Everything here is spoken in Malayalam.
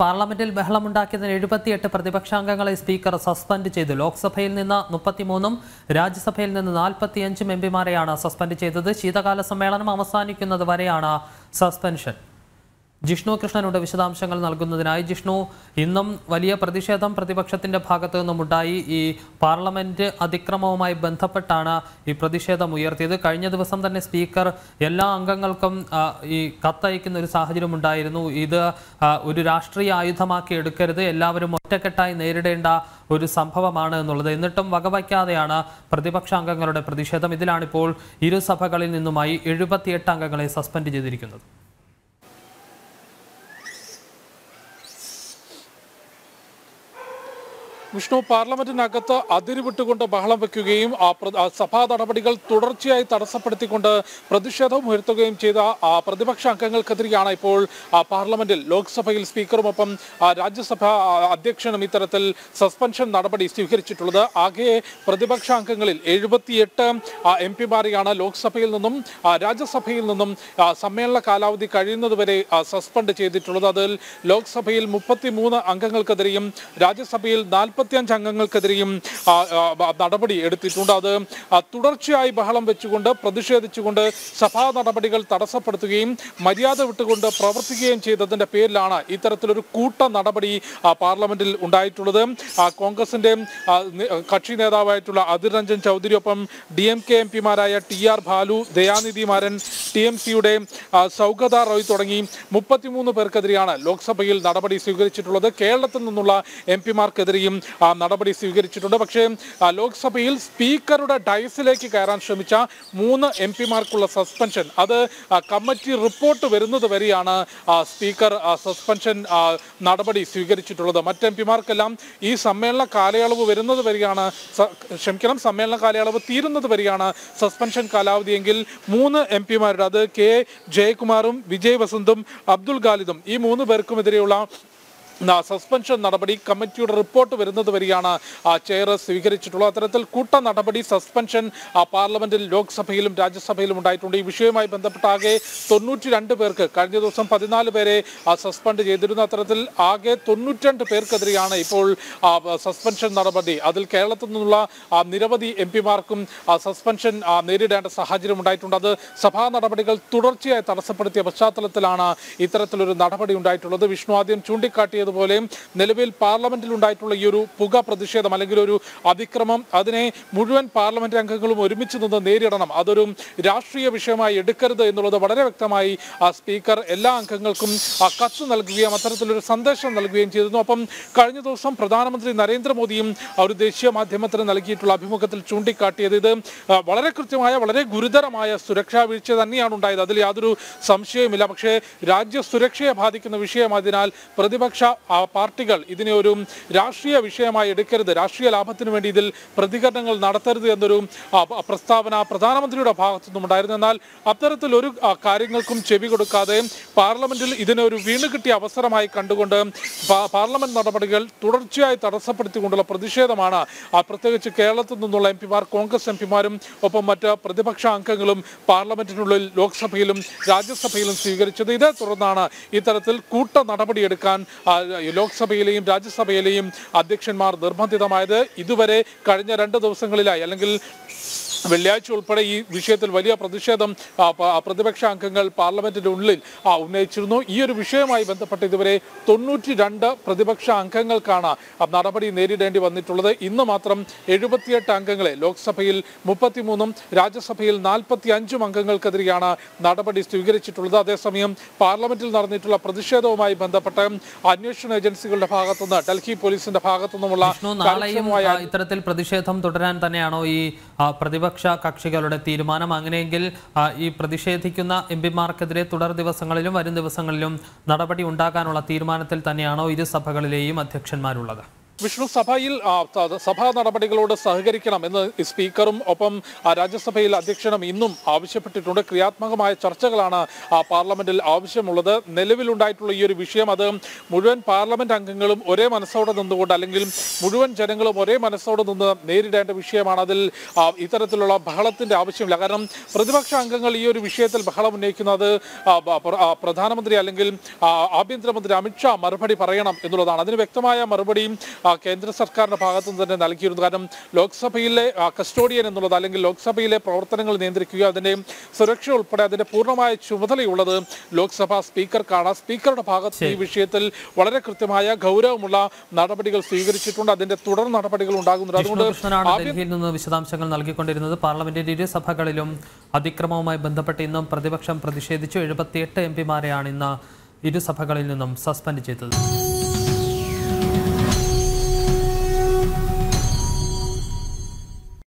പാർലമെന്റിൽ ബഹളമുണ്ടാക്കിയതിന് എഴുപത്തിയെട്ട് പ്രതിപക്ഷാംഗങ്ങളെ സ്പീക്കർ സസ്പെൻഡ് ചെയ്തു. ലോക്സഭയിൽ നിന്ന് മുപ്പത്തിമൂന്നും രാജ്യസഭയിൽ നിന്ന് നാൽപ്പത്തിയഞ്ചും എം പിമാരെയാണ് സസ്പെൻഡ് ചെയ്തത്. ശീതകാല സമ്മേളനം അവസാനിക്കുന്നത് വരെയാണ് സസ്പെൻഷൻ. ജിഷ്ണു കൃഷ്ണനുണ്ട് വിശദാംശങ്ങൾ നൽകുന്നതിനായി. ജിഷ്ണു ഇന്നും വലിയ പ്രതിഷേധം പ്രതിപക്ഷത്തിന്റെ ഭാഗത്തു നിന്നുമുണ്ടായി. ഈ പാർലമെന്റ് അതിക്രമവുമായി ബന്ധപ്പെട്ടാണ് ഈ പ്രതിഷേധം ഉയർത്തിയത്. കഴിഞ്ഞ ദിവസം തന്നെ സ്പീക്കർ എല്ലാ അംഗങ്ങൾക്കും ഈ കത്തയക്കുന്ന ഒരു സാഹചര്യം ഉണ്ടായിരുന്നു ഇത് ഒരു രാഷ്ട്രീയ ആയുധമാക്കി എടുക്കരുത്. എല്ലാവരും ഒറ്റക്കെട്ടായി നേരിടേണ്ട ഒരു സംഭവമാണ് എന്നുള്ളത്. എന്നിട്ടും വകവയ്ക്കാതെയാണ് പ്രതിപക്ഷ അംഗങ്ങളുടെ പ്രതിഷേധം. ഇതിലാണിപ്പോൾ ഇരു സഭകളിൽ നിന്നുമായി എഴുപത്തിയെട്ട് അംഗങ്ങളെ സസ്പെൻഡ് ചെയ്തിരിക്കുന്നത്. വിഷ്ണു പാർലമെന്റിനകത്ത് അതിരുവിട്ടുകൊണ്ട് ബഹളം വയ്ക്കുകയും സഭാ നടപടികൾ തുടർച്ചയായി തടസ്സപ്പെടുത്തിക്കൊണ്ട് പ്രതിഷേധം ഉയർത്തുകയും ചെയ്ത പ്രതിപക്ഷ അംഗങ്ങൾക്കെതിരെയാണ് ഇപ്പോൾ പാർലമെന്റിൽ ലോക്സഭയിൽ സ്പീക്കറുമൊപ്പം രാജ്യസഭ അധ്യക്ഷനും ഇത്തരത്തിൽ സസ്പെൻഷൻ നടപടി സ്വീകരിച്ചിട്ടുള്ളത്. ആകെ പ്രതിപക്ഷ അംഗങ്ങളിൽ എഴുപത്തിയെട്ട് എം പിമാരെയാണ് ലോക്സഭയിൽ നിന്നും രാജ്യസഭയിൽ നിന്നും സമ്മേളന കാലാവധി കഴിയുന്നതുവരെ സസ്പെൻഡ് ചെയ്തിട്ടുള്ളത്. അതിൽ ലോക്സഭയിൽ മുപ്പത്തിമൂന്ന് അംഗങ്ങൾക്കെതിരെയും രാജ്യസഭയിൽ നാൽപ്പത്തിയഞ്ച് അംഗങ്ങൾക്കെതിരെയും നടപടി എടുത്തിട്ടുണ്ട്. അത് തുടർച്ചയായി ബഹളം വെച്ചുകൊണ്ട് പ്രതിഷേധിച്ചുകൊണ്ട് സഭാ നടപടികൾ തടസ്സപ്പെടുത്തുകയും മര്യാദ വിട്ടുകൊണ്ട് പ്രവർത്തിക്കുകയും ചെയ്തതിന്റെ പേരിലാണ് ഇത്തരത്തിലൊരു കൂട്ട നടപടി പാർലമെന്റിൽ ഉണ്ടായിട്ടുള്ളത്. കോൺഗ്രസിന്റെ കക്ഷി നേതാവായിട്ടുള്ള അധിർ രഞ്ജൻ ചൗധരിയൊപ്പം D M K M പിമാരായ T R Baalu Dayanidhi Maran T M സിയുടെ സൗഗത റോയ് തുടങ്ങി മുപ്പത്തിമൂന്ന് പേർക്കെതിരെയാണ് ലോക്സഭയിൽ നടപടി സ്വീകരിച്ചിട്ടുള്ളത്. കേരളത്തിൽ നിന്നുള്ള എം പിമാർക്കെതിരെയും നടപടി സ്വീകരിച്ചിട്ടുണ്ട്. പക്ഷേ ലോക്സഭയിൽ സ്പീക്കറുടെ ഡയസിലേക്ക് കയറാൻ ശ്രമിച്ച മൂന്ന് എം പിമാർക്കുള്ള സസ്പെൻഷൻ അത് കമ്മിറ്റി റിപ്പോർട്ട് വരുന്നത് വരെയാണ് സ്പീക്കർ സസ്പെൻഷൻ നടപടി സ്വീകരിച്ചിട്ടുള്ളത്. മറ്റ് എം പിമാർക്കെല്ലാം ഈ സമ്മേളന കാലയളവ് വരുന്നത് വരെയാണ് ക്ഷമിക്കണം സമ്മേളന കാലയളവ് തീരുന്നത് വരെയാണ് സസ്പെൻഷൻ കാലാവധിയെങ്കിൽ മൂന്ന് എം പിമാരുടെ അത് കെ ജയകുമാറും വിജയ് വസന്തും അബ്ദുൾ ഖാലിദും ഈ മൂന്ന് പേർക്കുമെതിരെയുള്ള സസ്പെൻഷൻ നടപടി കമ്മിറ്റിയുടെ റിപ്പോർട്ട് വരുന്നത് വരെയാണ് ചെയർ സ്വീകരിച്ചിട്ടുള്ളത്. അത്തരത്തിൽ കൂട്ട നടപടി സസ്പെൻഷൻ പാർലമെന്റിൽ ലോക്സഭയിലും രാജ്യസഭയിലും ഉണ്ടായിട്ടുണ്ട്. ഈ വിഷയവുമായി ബന്ധപ്പെട്ട ആകെ തൊണ്ണൂറ്റി രണ്ട് പേർക്ക് കഴിഞ്ഞ ദിവസം പതിനാല് പേരെ സസ്പെൻഡ് ചെയ്തിരുന്ന. അത്തരത്തിൽ ആകെ തൊണ്ണൂറ്റിരണ്ട് പേർക്കെതിരെയാണ് ഇപ്പോൾ സസ്പെൻഷൻ നടപടി. അതിൽ കേരളത്തിൽ നിന്നുള്ള നിരവധി എം പിമാർക്കും സസ്പെൻഷൻ നേരിടേണ്ട സാഹചര്യം ഉണ്ടായിട്ടുണ്ട്. അത് സഭാ നടപടികൾ തുടർച്ചയായി തടസ്സപ്പെടുത്തിയ പശ്ചാത്തലത്തിലാണ് ഇത്തരത്തിലൊരു നടപടി ഉണ്ടായിട്ടുള്ളത്. വിഷ്ണു ആദ്യം ചൂണ്ടിക്കാട്ടിയതുപോലെ നിലവിൽ പാർലമെന്റിൽ ഉണ്ടായിട്ടുള്ള ഈ ഒരു പുക പ്രതിഷേധം അല്ലെങ്കിൽ ഒരു അതിക്രമം അതിനെ മുഴുവൻ പാർലമെന്റ് അംഗങ്ങളും ഒരുമിച്ച് നിന്ന് നേരിടണം. അതൊരു രാഷ്ട്രീയ വിഷയമായി എടുക്കരുത് എന്നുള്ളത് വളരെ വ്യക്തമായി ആ സ്പീക്കർ എല്ലാ അംഗങ്ങൾക്കും ആ കത്ത് നൽകുകയും അത്തരത്തിലൊരു സന്ദേശം നൽകുകയും ചെയ്തിരുന്നു. അപ്പം കഴിഞ്ഞ ദിവസം പ്രധാനമന്ത്രി നരേന്ദ്രമോദിയും ഒരു ദേശീയ മാധ്യമത്തിന് നൽകിയിട്ടുള്ള അഭിമുഖത്തിൽ ചൂണ്ടിക്കാട്ടിയത് ഇത് വളരെ കൃത്യമായ വളരെ ഗുരുതരമായ സുരക്ഷാ വീഴ്ച തന്നെയാണ് ഉണ്ടായത്. അതിൽ യാതൊരു സംശയവുമില്ല. പക്ഷേ രാജ്യ സുരക്ഷയെ ബാധിക്കുന്ന വിഷയമായതിനാൽ പ്രതിപക്ഷ പാർട്ടികൾ ഇതിനെ ഒരു രാഷ്ട്രീയ വിഷയമായി എടുക്കരുത്. രാഷ്ട്രീയ ലാഭത്തിന് വേണ്ടി ഇതിൽ പ്രതികരണങ്ങൾ നടത്തരുത് എന്നൊരു പ്രസ്താവന പ്രധാനമന്ത്രിയുടെ ഭാഗത്തു നിന്നും ഉണ്ടായിരുന്നു. എന്നാൽ അത്തരത്തിൽ ഒരു കാര്യങ്ങൾക്കും ചെവി കൊടുക്കാതെ പാർലമെന്റിൽ ഇതിനൊരു വീണ് കിട്ടിയ അവസരമായി കണ്ടുകൊണ്ട് പാർലമെന്റ് നടപടികൾ തുടർച്ചയായി തടസ്സപ്പെടുത്തിക്കൊണ്ടുള്ള പ്രതിഷേധമാണ് പ്രത്യേകിച്ച് കേരളത്തിൽ നിന്നുള്ള എം പിമാർ കോൺഗ്രസ് എം പിമാരും ഒപ്പം മറ്റ് പ്രതിപക്ഷ അംഗങ്ങളും പാർലമെന്റിനുള്ളിൽ ലോക്സഭയിലും രാജ്യസഭയിലും സ്വീകരിച്ചത്. ഇതേ തുടർന്നാണ് ഇത്തരത്തിൽ കൂട്ട നടപടിയെടുക്കാൻ ലോക്സഭയിലെയും രാജ്യസഭയിലെയും അധ്യക്ഷന്മാർ നിർബന്ധിതമായത് ഇതുവരെ കഴിഞ്ഞ രണ്ട് ദിവസങ്ങളിലായി. അല്ലെങ്കിൽ വെള്ളിയാഴ്ച ഉൾപ്പെടെ ഈ വിഷയത്തിൽ വലിയ പ്രതിഷേധം പ്രതിപക്ഷ അംഗങ്ങൾ പാർലമെന്റിന്റെ ഉള്ളിൽ ഉന്നയിച്ചിരുന്നു. ഈ ഒരു വിഷയവുമായി ബന്ധപ്പെട്ട് ഇതുവരെ തൊണ്ണൂറ്റി രണ്ട് പ്രതിപക്ഷ അംഗങ്ങൾക്കാണ് നടപടി നേരിടേണ്ടി വന്നിട്ടുള്ളത്. ഇന്ന് മാത്രം എഴുപത്തിയെട്ട് അംഗങ്ങളെ ലോക്സഭയിൽ മുപ്പത്തിമൂന്നും രാജ്യസഭയിൽ നാൽപ്പത്തി അഞ്ചും അംഗങ്ങൾക്കെതിരെയാണ് നടപടി സ്വീകരിച്ചിട്ടുള്ളത്. അതേസമയം പാർലമെന്റിൽ നടന്നിട്ടുള്ള പ്രതിഷേധവുമായി ബന്ധപ്പെട്ട് അന്വേഷണ ഏജൻസികളുടെ ഭാഗത്തുനിന്ന് ഡൽഹി പോലീസിന്റെ ഭാഗത്തുനിന്നുമുള്ള ഇത്തരത്തിൽ പ്രതിഷേധം തുടരാൻ തന്നെയാണോ ഈ ആ, പ്രതിപക്ഷ കക്ഷികളുടെ തീരുമാനം അങ്ങനെയെങ്കിൽ ഈ പ്രതിഷേധിക്കുന്ന എം പിമാർക്കെതിരെ തുടർ ദിവസങ്ങളിലും വരും ദിവസങ്ങളിലും നടപടി ഉണ്ടാകാനുള്ള തീരുമാനത്തിൽ തന്നെയാണോ ഇരു സഭകളിലെയും അധ്യക്ഷന്മാരുള്ളത്? വിഷ്ണു സഭയിൽ സഭാ നടപടികളോട് സഹകരിക്കണം എന്ന് സ്പീക്കറും ഒപ്പം രാജ്യസഭയിൽ അധ്യക്ഷനും ഇന്നും ആവശ്യപ്പെട്ടിട്ടുണ്ട്. ക്രിയാത്മകമായ ചർച്ചകളാണ് പാർലമെന്റിൽ ആവശ്യമുള്ളത്. നിലവിലുണ്ടായിട്ടുള്ള ഈ ഒരു വിഷയം അത് മുഴുവൻ പാർലമെന്റ് അംഗങ്ങളും ഒരേ മനസ്സോടെ നിന്നുകൊണ്ട് അല്ലെങ്കിൽ മുഴുവൻ ജനങ്ങളും ഒരേ മനസ്സോടെ നിന്ന് നേരിടേണ്ട വിഷയമാണ് അതിൽ ഇത്തരത്തിലുള്ള ബഹളത്തിന്റെ ആവശ്യമില്ല. കാരണം പ്രതിപക്ഷ അംഗങ്ങൾ ഈ ഒരു വിഷയത്തിൽ ബഹളം ഉന്നയിക്കുന്നത് പ്രധാനമന്ത്രി അല്ലെങ്കിൽ ആഭ്യന്തരമന്ത്രി അമിത്ഷാ മറുപടി പറയണം എന്നുള്ളതാണ്. അതിന് വ്യക്തമായ മറുപടിയും കേന്ദ്ര സർക്കാരിന്റെ ഭാഗത്തു നിന്ന് തന്നെ നൽകിയിരുന്നു. കാരണം ലോക്സഭയിലെ കസ്റ്റോഡിയൻ എന്നുള്ളത് അല്ലെങ്കിൽ ലോക്സഭയിലെ പ്രവർത്തനങ്ങൾ നിയന്ത്രിക്കുക അതിന്റെ സുരക്ഷ ഉൾപ്പെടെ അതിന്റെ പൂർണമായ ചുമതലയുള്ളത് ലോക്സഭാ സ്പീക്കർക്കാണ്. സ്പീക്കറുടെ ഭാഗത്ത് ഈ വിഷയത്തിൽ വളരെ കൃത്യമായ ഗൗരവമുള്ള നടപടികൾ സ്വീകരിച്ചിട്ടുണ്ട്. അതിന്റെ തുടർ നടപടികൾ ഉണ്ടാകുന്നുണ്ട്. അതുകൊണ്ട് വിഷ്ണുകൃഷ്ണനാണ് ഡൽഹിയിൽ നിന്ന് വിശദാംശങ്ങൾ നൽകിക്കൊണ്ടിരുന്നത്. പാർലമെന്റിന്റെ ഇരു സഭകളിലും അതിക്രമവുമായി ബന്ധപ്പെട്ട് ഇന്നും പ്രതിപക്ഷം പ്രതിഷേധിച്ചു. എഴുപത്തിയെട്ട് എം പിമാരെയാണ് ഇന്ന് ഇരുസഭകളിൽ നിന്നും സസ്പെൻഡ് ചെയ്തത്.